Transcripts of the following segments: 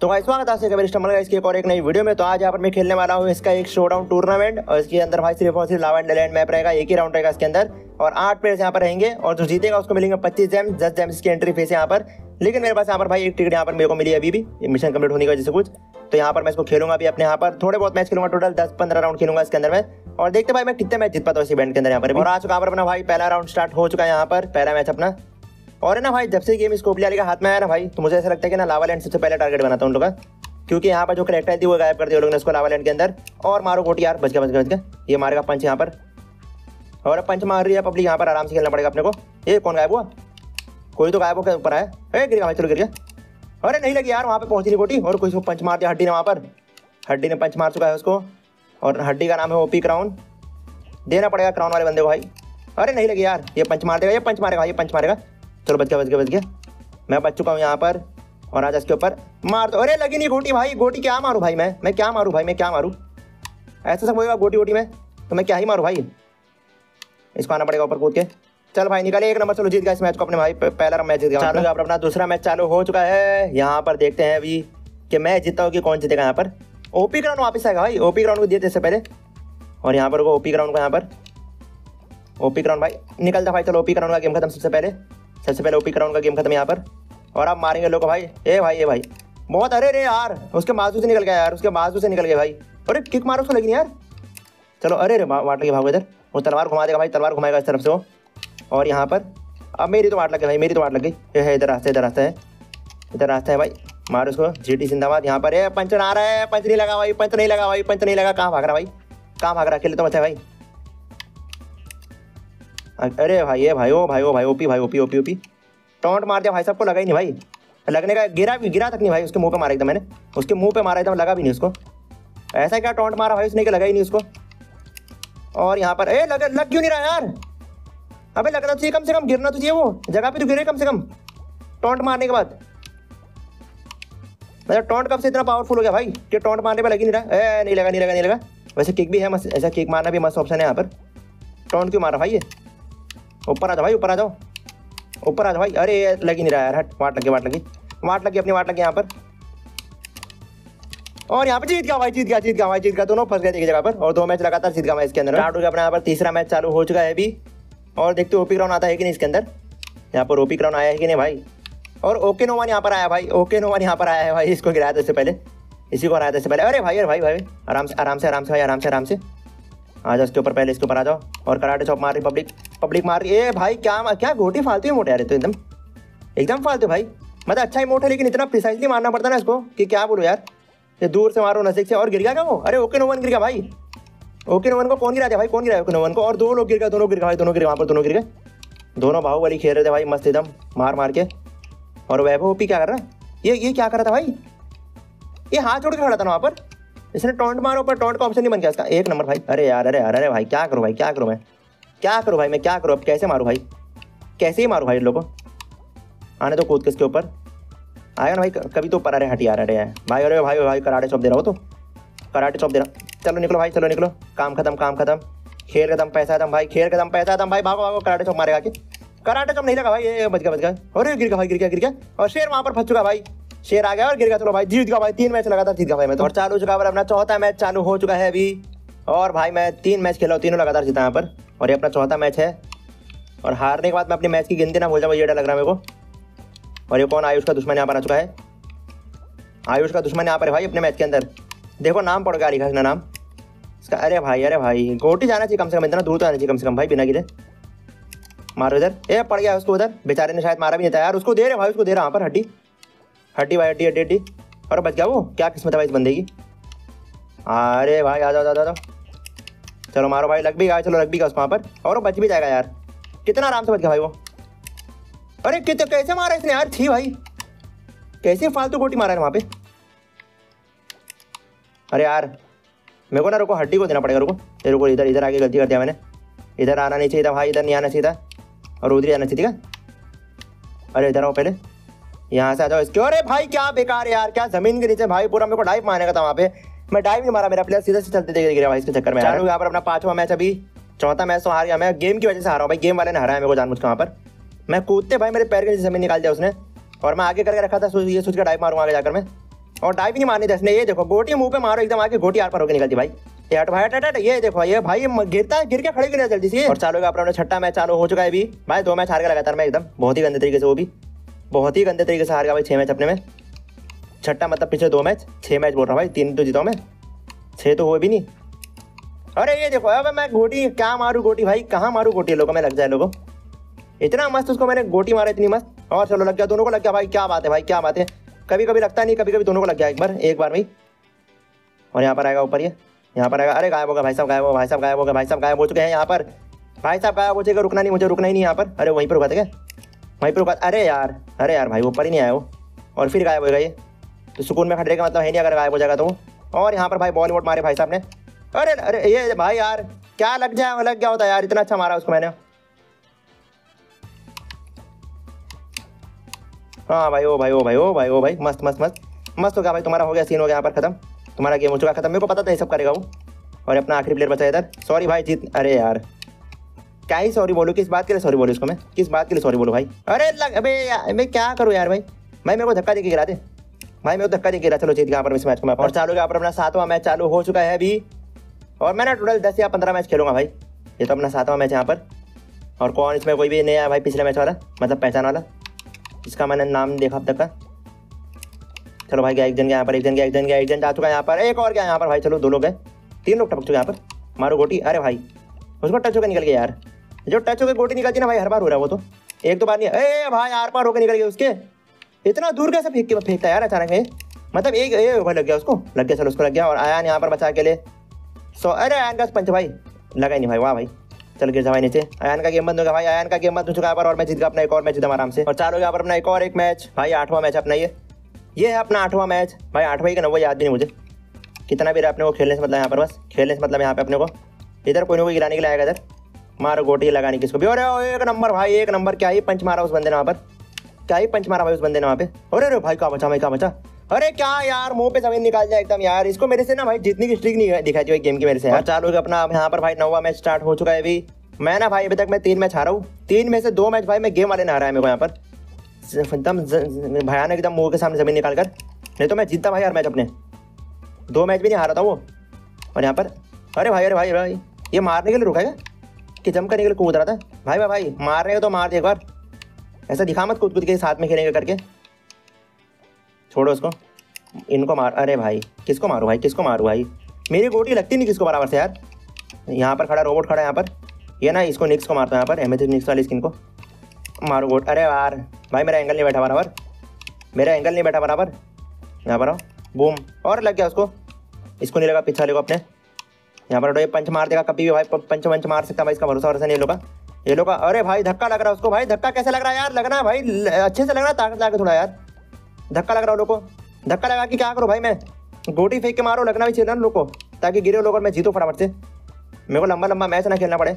तो गाइस स्वागत है आपसे स्टमल गाइस की एक और एक नई वीडियो में। तो आज यहाँ पर मैं खेलने वाला हूँ इसका एक शो डाउन टूर्नामेंट और इसके अंदर भाई सिर्फ़ और सिर्फ़ लावा लैंड मैप रहेगा, एक ही राउंड रहेगा इसके अंदर। और आठ प्लेयर्स यहाँ पर रहेंगे और जो जीतेगा उसको मिलेंगे पच्चीस जेम दस जेम्स की एंट्री फ़ीस यहाँ पर। लेकिन मेरे पास यहाँ पर भाई एक टिकट यहाँ पर मेरे को मिली अभी भी। मिशन कंप्लीट होने की वजह से कुछ। तो यहाँ पर मैं इसको खेलूँगा अभी अपने यहाँ पर। थोड़े बहुत मैच खेलूँगा टोटल दस पंद्रह राउंड खेलूँगा इसके अंदर में। और देखते भाई मैं कितने मैच जीत पाता हूँ इस इवेंट के अंदर यहाँ पर। और आज यहाँ पर अपना भाई पहला राउंड स्टार्ट हो चुका है यहाँ पर, पहला मैच अपना। और है ना भाई, जब से गेम स्कोप लिया के हाथ में आया ना भाई तो मुझे ऐसा लगता है कि ना लावा लैंड सबसे पहले टारगेट बनाता हूँ उन लोग का। क्योंकि यहाँ पर जो करेक्टर थी वो गायब कर दिया लोगों ने उसको लावा लैंड के अंदर। और मारो गोटी यार, बच गया बच गया बच गया। ये मारेगा पंच यहाँ पर। और अब पंच मार रही है पब्लिक यहाँ पर, आराम से खेलना पड़ेगा अपने को। ये कौन गायब हुआ? कोई तो गायब होकर ऊपर आया। अरे गिर गया भाई, चलो गिर गया। अरे नहीं लगी यार, वहाँ पर पहुँची नहीं गोटी। और कोई उसको पंच मार दिया हड्डी ने वहाँ पर। हड्डी ने पंच मार चुका है उसको। और हड्डी का नाम है ओपी क्राउन देना पड़ेगा क्राउन वाले बंदे को भाई। अरे नहीं लगी यार, ये पंच मार देगा, ये पंच मारेगा, ये पंच मारेगा। चलो बच गया बच गया बच गया। मैं बच चुका हूँ यहाँ पर और आज इसके ऊपर मार दो। अरे लगी नहीं गोटी भाई गोटी क्या मारूँ भाई मैं? मैं क्या मारूँ भाई मैं क्या मारूँ? ऐसा सब होगा गोटी वोटी में? तो मैं क्या ही मारूँ भाई? इसको आना पड़ेगा ऊपर कूद के। चल भाई निकले एक नंबर चलो जीत गया इस मैच को अपने भाई। पहला मैच जीत गया। चालू। अपना दूसरा मैच चालू हो चुका है। यहाँ पर देखते हैं अभी कि मैं जीता हूँ कि कौन जीतेगा यहाँ पर। ओपी ग्राउंड वापस आएगा भाई। ओपी ग्राउंड को दिए थे इससे पहले। और यहाँ पर ओपी ग्राउंड को यहाँ पर। ओपी ग्राउंड भाई निकलता भाई चलो ओपी ग्राउंड का गेम खत्म सबसे पहले। सबसे पहले ओपी ग्राउंड का गेम खत्म यहाँ पर। और आप मारेंगे लोग भाई। ए भाई ए भाई। बहुत अरे रे यार, उसके बाजू से निकल गया यार, उसके बाजू से निकल गया भाई। अरे किक मारो, उसको लगी यार। चलो, अरे रे वाट लगे भागो इधर। वो तलवार घुमा देगा भाई, तलवार घुमाएगा इस तरफ़ से वो। और यहाँ पर, अब मेरी तो वाट लग भाई, मेरी तो वाट लग गई। ये है, इधर रास्ता इधर रास्ता है। इधर रास्ता है भाई। मार उसको जी टी जिंदाबाद, यहाँ पर। पंच आ रहा है, पंच नहीं लगा भाई, पंच नहीं लगा भाई, पंच नहीं लगा। कहाँ भाग रहा भाई? कहाँ भाग रहा अकेले तो बचा भाई। अरे भाई, ये भाई ओ भाई ओ भाई ओपी भाई, ओपी ओपी ओपी। टोंट मार दिया भाई सबको लगा ही नहीं भाई। लगने का गिरा भी, गिरा तक नहीं भाई, उसके मुँह पे मारा एकदम मैंने। उसके मुँह पे मारा एकदम, लगा भी नहीं उसको। ऐसा क्या टोंट मारा भाई, उसने के लगा ही नहीं उसको। और यहाँ पर, ए, लग लग क्यों नहीं रहा यार? अबे लगना चाहिए कम से कम, गिरना तो चाहिए वो, जगह पे तो गिरे कम से कम। टोंट मारने के बाद। मतलब टोंट कब से इतना पावरफुल हो गया भाई, कि टोंट मारने पर लगी नहीं रहा? ए, नहीं लगा नहीं लगा नहीं लगा। वैसे किक भी है, मस्त, ऐसा किक मारना भी मस्त ऑप्शन है यहाँ पर। टोंट क्यों मारा भाई ये? ऊपर आ जाओ भाई, ऊपर आ जाओ। ऊपर आ जाओ भाई। अरे लगी नहीं रहा यार, हट। वाट लगी वाट लगी। वाट लगी, अपनी वाट लगी यहाँ पर। और यहाँ पे जीत गया भाई, जीत गया जीत गया भाई, जीत गया। दोनों फंस गए एक जगह पर। और दो मैच लगातार जीत गया मैं इसके अंदर। स्टार्ट हो गया अपना यहाँ पर। तीसरा मैच चालू हो चुका है अभी। और देखते ओपी ग्राउंड आता है कि नहीं इसके अंदर? यहाँ पर ओपी ग्राउंड आया है कि नहीं भाई? और ओके नोमान यहाँ पर आया भाई। ओके नोमान यहाँ पर आया है भाई। इसको गिराया था इससे पहले। इसी को हराया था इससे पहले। अरे भाई अरे भाई भाई। आराम से आराम से आराम से, भाई, आराम से आराम से। आ जाओ, इसके ऊपर पहले इसके ऊपर आ जाओ। और कराटे चौप मार रही पब्लिक पब्लिक मार रही ए भाई, क्या क्या गोटी फालतू मोटे आ रहे तो एकदम एकदम फालतू भाई। मतलब अच्छा ही है, लेकिन इतना प्रिसाइसली मारना पड़ता ना इसको कि क्या बोलो यार। ये दूर से मारो, नज़दीक से, और गिर गया क्या वो? अरे ओके नोवन गिर गया भाई। ओके नोवन को कौन गिरा दिया भाई कौन गिरा ओके नोवन को। और दो लोग गिर गए, दोनों गिर गए, भाई दोनों गिर वहाँ पर दोनों गिर गए। दोनों बाहुबली खेल रहे थे भाई, मस्त एकदम, मार मार के। और वैभव ओपी क्या कर रहा है? ये ये क्या कर रहा था भाई? ये हाथ जोड़ के खड़ा था ना वहाँ पर? इसने टोंट मारो, पर टोंट का ऑप्शन नहीं बन गया इसका। एक नंबर भाई। अरे यार अरे यार अरे भाई, क्या करूँ भाई, क्या करूँ मैं? क्या करूँ भाई, मैं क्या करूँ? अब कैसे मारूँ भाई? कैसे ही मारूँ भाई लोगों आने तो कूद किसके ऊपर? आएगा ना भाई कभी तो ऊपर अरे हटी हैं भाई, अरे भाई भाई, कराटे चौप दे रहा हो तो। कराटे चौप दे रहा चलो निकलो भाई, चलो निकलो। काम खत्म काम खत्म। खेल खत्म, पैसा खत्म भाई, खेल खत्म, पैसा खत्म। भाई, भागो भागो, कराटे चौप मारेगा कि कराटे चौप नहीं लगा भाई, ये बच गया बच गया। अरे, गिर गया भाई, गिर गया गिर गया। और शेर वहाँ पर फंस चुका भाई। शेर आ गया और गिर गया। चलो भाई, जीत गया भाई, तीन मैच लगातार जीत गया भाई। मैं तो और चालू हो चुका पर अपना चौथा मैच चालू हो चुका है अभी। और भाई, मैं तीन मैच खेला हूँ, तीनों लगातार जीता यहाँ पर। और ये अपना चौथा मैच है। और हारने के बाद मैं अपनी मैच की गिनती ना भूल जाऊँ, ये डर लग रहा है मेरे को। और ये कौन? आयुष का दुश्मन यहाँ पर आ चुका है। आयुष का दुश्मन यहाँ पर है भाई, अपने मैच के अंदर। देखो, नाम पड़ गया लिखा नाम। इसका, अरे भाई अरे भाई, गोटी जाना चाहिए कम से कम, इतना दूर तो जाना चाहिए कम से कम, भाई, बिना गिरे। मारो इधर। ए, पड़ गया उसको उधर। बेचारे ने शायद मारा भी नहीं था यार, उसको दे रहे भाई, उसको दे रहा वहाँ पर, हड्डी। हड्डी भाई, हड्डी हड्डी हड्डी। और बच गया वो? क्या किस्मत है भाई इस बंदे की? अरे भाई, आ जाओ आ जाओ चलो मारो भाई, लग भी गया, चलो लग भी गया उस वहाँ पर। और बच भी जाएगा यार। कितना आराम से बच गया भाई वो। अरे कितने कैसे मारा इसने यार? थी भाई। कैसे फालतू गोटी मारा है वहाँ पे? अरे यार, मेरे को ना रुको, हड्डी को देना पड़ेगा, रुको। ये रुको, इधर इधर आगे गलती कर दिया मैंने। इधर आना नहीं चाहिए था भाई, इधर नहीं आना चाहिए था। और उधर ही आना चाहिए, ठीक अरे इधर आओ पहले। यहाँ से आ जाओ इसके। अरे भाई क्या बेकार है यार क्या ज़मीन के नीचे भाई पूरा मेरे को डाइव मारने का था वहाँ पे। मैं डाइव नहीं मारा मेरा प्लेयर सीधे से चलते देखे गिरा भाई इसके चक्कर में चालू यहाँ पर अपना पांचवा मैच अभी। चौथा मैच तो हार गया। मैं गेम की वजह से हारा हूँ भाई। गेम वाले ने हराया मेरे को जानबूझ के वहाँ पर। मैं कूदते भाई मेरे पैर के नीचे ज़मीन निकाल दिया उसने। और मैं आगे करके रखा था ये सोच कर डाइव मारूँगा आगे जाकर मैं। और भी नहीं मारनी दसने ये देखो गोटी मुँह पे मारो एकदम आगे गोटी आर पर होकर निकलती भाई। ये भाई हट ये देखो ये भाई गिरता है गिर के खड़े गिर जल्दी से? और चालू अपना छठा मैच चालू हो चुका है अभी। भाई दो मैच हार गया लगातार मैं एकदम। बहुत ही गंदे तरीके से वो भी। बहुत ही गंदे तरीके से हार गया भाई छः मैच अपने में। छठा मतलब पिछले दो मैच छः मैच बोल रहा हूँ भाई, तीन तो जीता हूँ मैं। छः तो हुए भी नहीं। अरे ये देखो, अब मैं गोटी, क्या मारूँ गोटी भाई? कहाँ मारूँ गोटी? लोगों में लग जाए लोगों। इतना मस्त उसको मैंने गोटी मारा इतनी मस्त। और चलो, लग गया, दोनों को लग गया भाई, क्या बात है भाई, क्या बात है। कभी कभी लगता नहीं कभी कभी दोनों को लग गया एक बार एक बार भाई। और यहाँ पर आएगा ऊपर ये, यहाँ पर आएगा, अरे गायब होगा भाई साहब गायब हो, भाई साहब गायब होगा भाई साहब गायब हो चुके हैं यहाँ पर। भाई साहब गायब हो चुके रुकना नहीं, मुझे रुकना ही नहीं यहाँ पर। अरे वहीं पर रुका था क्या? वहीं पर अरे यार अरे यार भाई, ऊपर ही नहीं आया वो। और फिर गायब हो ये तो सुकून में खड़े का मतलब है नहीं अगर गायब हो जाएगा तो और यहाँ पर भाई बॉलीवुड मारे भाई साहब ने। अरे अरे, ये भाई यार, क्या लग जाए लग गया होता यार, इतना अच्छा मारा उसको मैंने। हाँ भाई, ओ भाई ओ भाई ओ भाई ओ भाई, मस्त मस्त मस्त। मस्त हो गया भाई, तुम्हारा हो गया सीन हो गया यहाँ पर खत्म। तुम्हारा गेम हो चुका खत्म। मेरे को पता था ये सब करेगा वो। और अपना आखिरी प्लेयर बचा इधर। सॉरी भाई, जीत, अरे यार। क्या ही सॉरी बोलूँ, किस बात के लिए सॉरी बोलूँ इसको मैं? किस बात के लिए सॉरी बोलूँ भाई? अरे लग, अबे मैं क्या करूँ यार भाई? भाई, मेरे को धक्का दे के गिरा दे। भाई, मेरे को धक्का दे के गिरा। चलो, जीत यहाँ पर इस मैच को मैं। और चालू यहाँ पर अपना सातवां मैच चालू हो चुका है अभी। और मैं ना टोटल दस या पंद्रह मैच खेलूँगा भाई। ये तो अपना सातवां मैच यहाँ पर। और कौन इसमें कोई भी नया भाई पिछले मैच वाला? मतलब पहचान वाला? जिसका मैंने नाम देखा अब तक का। चलो भाई गया एक जन गया यहाँ पर, एक जन गया, एक जन गया, एक जन जा चुका है यहाँ पर। एक और गया यहाँ पर भाई, चलो दो लोग गए। तीन लोग टपक चुके यहाँ पर। मारो गोटी। अरे भाई, उसको टच होकर निकल गया यार। जो टच होकर गोटी निकलती ना भाई, हर बार हो रहा है वो तो। एक दो बार नहीं, ए भाई, आर पार होकर निकल गया उसके। इतना दूर कैसे फेंक के फेंकता है यार अचानक है मतलब एक ये भाई लग गया उसको, लग गया, चलो उसको लग गया, और आया यहाँ पर बचा के लिए। सो अरे आयन का पंच भाई, लगा नहीं भाई, वाह भाई। चल गिर भाई नीचे। आयन का गेम बंद हो गया भाई आयन का गेम बंद हो चुका है और मैं जीत गया अपना एक और मैच जीता आराम से। और चार हो गया अपना एक और एक मैच भाई, आठवां मैच अपना ये। ये है अपना आठवां मैच भाई, आठवां का नवा याद भी नहीं मुझे। कितना भी रहा अपने को खेलने से मतलब यहाँ पर बस। खेलने से मतलब यहाँ पे अपने को। इधर कोई ना कोई गिराने के लिए आएगा इधर। मारो गोटी लगाने की किसको भी। अरे एक नंबर भाई, एक नंबर। क्या ही पंच मारा उस बंदे ने वहाँ पर? क्या ही पंच मारा भाई उस बंदे ने वहाँ पे? अरे अरे भाई क्या बचा भाई क्या बचा? अरे क्या यार, मुँह पे ज़मीन निकाल जाए एकदम यार। इसको मेरे से ना भाई जितनी की स्ट्रिक नहीं दिखाई थी गेम की मेरे से। यार चालू अपना। यहाँ पर भाई नवा मैच स्टार्ट हो चुका है अभी। मैं ना भाई अभी तक मैं तीन मैच हारा हूँ। तीन में से दो मैच भाई मैं गेम वाले ने हारा है मेरे को यहाँ पर। एकदम भयानक एकदम मुँह के सामने ज़मीन निकाल कर नहीं तो मैं जीतता भाई यार मैच अपने। दो मैच भी नहीं हारा था वो। और यहाँ पर। अरे भाई अरे भाई भाई, ये मारने के लिए रुका है कि जम करने के लिए कूद रहा था। भाई भाई भाई, मार रहे हो तो मार दे एक बार। ऐसा दिखा मत कूद कूद के साथ में खेलेंगे करके। छोड़ो उसको इनको मार, अरे भाई, किसको मारो भाई, किसको मारो भाई? मेरी गोटी लगती नहीं किसको बराबर से यार। यहाँ पर खड़ा रोबोट खड़ा है यहाँ पर। ये ना इसको निक्स को मारता है यहाँ पर एम निक्स वाली स्किन को। मारो गोट, अरे यार, भाई मेरा एंगल नहीं बैठा बराबर। मेरा एंगल नहीं बैठा बराबर। यहाँ पर आओ। बूम और लग गया उसको। इसको नहीं लगा, पीछा लेगा अपने। यहाँ पर पंच मार देगा, कभी भी भाई पंच वंच मार सकता भाई, इसका भरोसा वरोसा नहीं लोग ये लोग अरे भाई, धक्का लग रहा है उसको, भाई, धक्का कैसे लग रहा है यार? लगना है भाई अच्छे से लग रहा ताकत लगा थोड़ा यार। धक्का लग रहा है लोग को। धक्का लगा कि क्या करो भाई मैं? गोटी फेंक के मारो, लगना भी चाहिए ना लोग को, ताकि गिरे लोग और मैं जीतूँ फटाफट से। मेरे को लंबा लंबा मैच ना खेलना पड़े।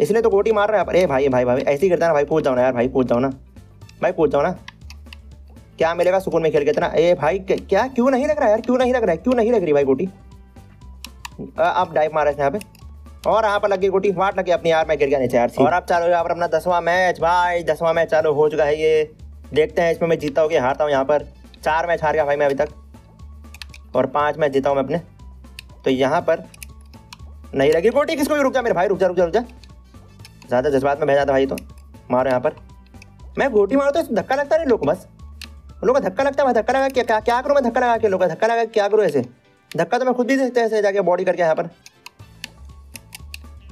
इसलिए तो गोटी मार रहा है अरे भाई भाई भाई, ऐसे ही करता ना भाई पूछ जाओ ना यार, भाई पूछ जाओ ना। भाई पूछ जाओ ना। क्या मिलेगा सुकून में खेल के इतना? ए भाई क्या, क्यों नहीं लग रहा है यार? क्यों नहीं लग रहा है? क्यों नहीं लग रही भाई गोटी? आप डाइव मारा यहाँ पे। और यहाँ पर लगी गोटी, वाट लगी अपनी यार मैं गिर गया नीचे यार। और अब चालू यहाँ पर अपना दसवां मैच भाई, दसवां मैच चालू हो चुका है ये। देखते हैं इसमें मैं जीता हूँ कि हारता हूँ यहाँ पर। चार मैच हार गया भाई मैं अभी तक। और पाँच मैच जीता हूँ मैं अपने। तो यहाँ पर नहीं लगी गोटी, किसको भी रुक जा मेरे भाई, रुक जा रुक जा रुक जा। ज़्यादा जज्बात में भेजा था भाई तो। मारो यहाँ पर। मैं गोटी मारो तो धक्का लगता नहीं लोग बस। लोग का धक्का लगता है धक्का लगा क्या क्या क्या करूँ मैं, धक्का लगा के लोग धक्का लगा क्या करूँ ऐसे। धक्का तो मैं खुद भी देखते ऐसे जाके बॉडी करके यहाँ पर।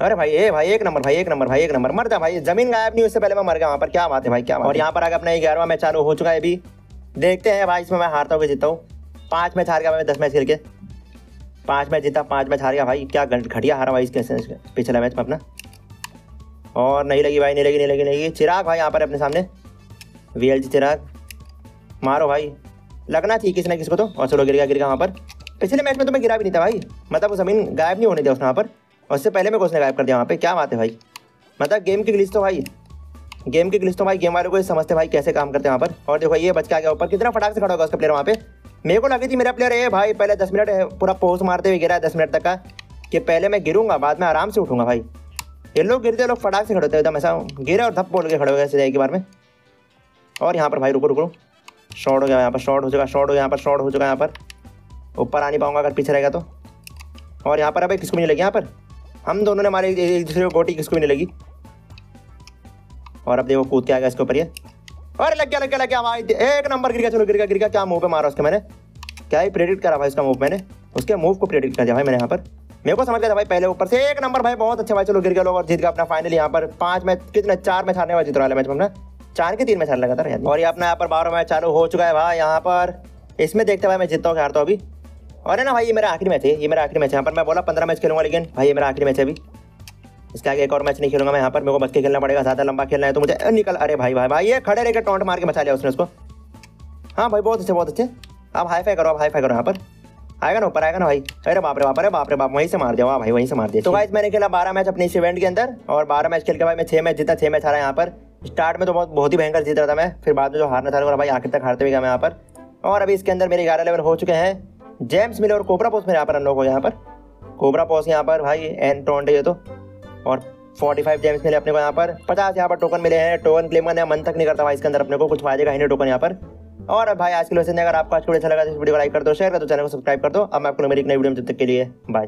अरे भाई, ए भाई, एक नंबर, भाई, एक नंबर, भाई, एक नंबर, मर जा भाई, ज़मीन गायब नहीं उससे पहले मैं मर गया वहाँ पर, क्या बात है भाई, क्या और यहाँ पर आगे अपना ग्यारहवा मैच चालू हो चुका है अभी। देखते हैं भाई, इसमें मैं हारता हूँ कि जीतता हूँ। पाँच मैच हार गया मैं दस मैच खेल के। पाँच मैच जीता, पाँच मैच हार गया भाई, क्या घटिया हारा भाई इसके पिछला मैच में अपना। और नहीं लगी भाई, नहीं लगी नहीं लगी नहीं लगी। चिराग भाई यहाँ पर अपने सामने। V L G Chirag. मारो भाई। लगना थी किसी ना किसी को तो और चलो गिर गया गिर गया वहाँ पर। पिछले मैच में तो मैं गिरा भी नहीं था भाई। मतलब वो ज़मीन गायब नहीं होने दिया उसने वहाँ पर। और उससे पहले मैं उसने गायब कर दिया वहाँ पे। क्या बात है भाई। मतलब गेम की ग्लिच तो भाई। गेम की ग्लिच तो भाई। गेम वालों को समझते भाई कैसे काम करते हैं वहाँ पर। और देखो ये बच के आ गया ऊपर। कितना फटाक से खड़ा होगा उसका प्लेयर वहाँ पे। मेरे को लगी थी मेरा प्लेयर है भाई। पहले दस मिनट, पूरा पोस्ट मारते हुए गिरा है दस मिनट तक का। कि पहले मैं गिरूँगा, बाद में आराम से उठूँगा भाई। ये लोग गिरते लोग फटाक से खड़े होते एकदम ऐसा गिरे और धप बोल के खड़े हो गए सीधे एक बार में। और यहाँ पर भाई रुको रुको। शॉर्ट हो गया यहाँ पर शॉर्ट हो चुका शॉर्ट हो, यहाँ पर शॉर्ट हो चुका यहाँ पर। ऊपर आ नहीं पाऊँगा अगर पीछे रहेगा तो। और यहाँ पर अभी किसको भी नहीं लगी यहाँ पर? हम दोनों ने हमारे एक दूसरे को गोटी, किसको भी नहीं लगी। और अब देखो कूद के आ गया इसके ऊपर ये। अरे लग गया लग गया लग गया, भाई, एक नंबर गिर गया, चलो गिर गया गिर गया, क्या मुँह पे मारा उसके मैंने? क्या ही प्रेडिक्ट करा भाई इसका मूव मैंने? उसके मूव को प्रेडिक्ट कर दिया भाई मैंने यहाँ पर। मेरे को समझ गया था भाई, पहले ऊपर से एक नंबर भाई, बहुत अच्छा भाई, चलो गिर गया लोग और जीत गया अपना फाइनली यहाँ पर। पाँच मैच, कितने, चार मैच हारने वाले जीत रहा मैच में चार के तीन मैच हार था और ये अपना यहाँ पर बारह मैच चालू हो चुका है भाई यहाँ पर। इसमें देखते भाई मैं जीतता हूँ हारता हूँ अभी। और है ना भाई, ये मेरा आखिरी मैच है, ये मेरा आखिरी मैच है। यहाँ पर मैं बोला पंद्रह मैच खेलूँगा, लेकिन भाई, ये मेरा आखिरी मैच है अभी। इसके आगे एक और मैच नहीं खेलूँगा मैं यहाँ पर, मेरे को बच के खेलना पड़ेगा ज़्यादा लंबा खेलना है तो मुझे निकल। अरे भाई भाई भाई, ये खड़े रहकर टोंट मार के बचा लिया उसने उसको। हाँ भाई, बहुत अच्छे बहुत अच्छे। आप हाई फाई करो, आप हाई फाई करो यहाँ पर। आएगा ना ऊपर, आएगा ना भाई। अरे बाप रे बाप, अरे बाप रे बाप, वहीं से मार दिया भाई, वहीं से मार दिया। तो भाई मैंने खेला बारह मैच अपने इस इवेंट के अंदर, और बारह मैच खेल के भाई मैं छह मैच जीता, छह मैच हारा यहाँ पर। स्टार्ट में तो बहुत बहुत ही भयंकर जीत रहा था मैं, फिर बाद में जो हारना था भाई आखिर तक हारते हुए गया मैं यहाँ पर। और अभी इसके अंदर मेरे ग्यारह लेवल हो चुके हैं। जेम्स मिलर और कोबरा पोस्ट मेरे यहाँ पर अनलॉक हो यहाँ पर। कोबरा पोस्ट यहाँ पर भाई एन टोंट ये तो। और फोर्टी फाइव जेम्स मिले अपने को यहाँ पर। पचास यहाँ पर टोकन मिले हैं। टोकन क्लेम करने मन तक नहीं करता भाई इसके अंदर अपने को। कुछ फ़ायदे का ही नहीं टोकन यहाँ पर। और भाई आज के लिए अगर आपको आज वीडियो अच्छा लगा तो इस वीडियो को लाइक कर दो शेयर कर दो, चैनल को सब्सक्राइब कर दो। अब मैं आपको मेरी एक नई वीडियो में जब तक के लिए बाय